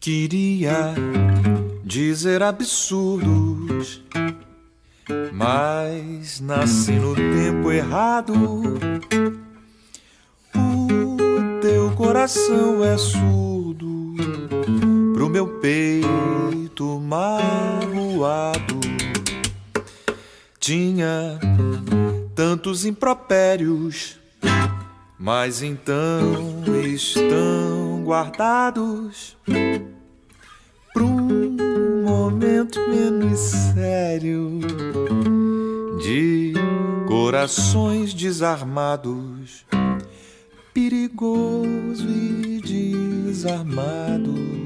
Queria dizer absurdos, mas nasci no tempo errado. O teu coração é surdo pro meu peito magoado. Tinha tantos impropérios, mas então estão guardados para um momento menos sério de corações desarmados, perigoso e desarmado.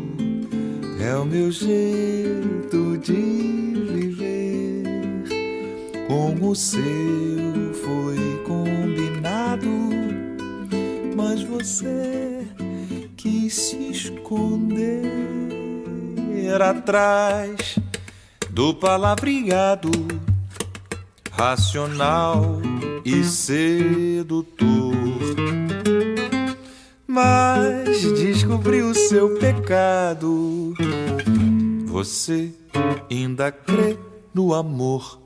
É o meu jeito de viver. Com o seu foi combinado, mas você quis se esconder atrás do palavreado racional e sedutor. Descobriu seu pecado. Você ainda crê no amor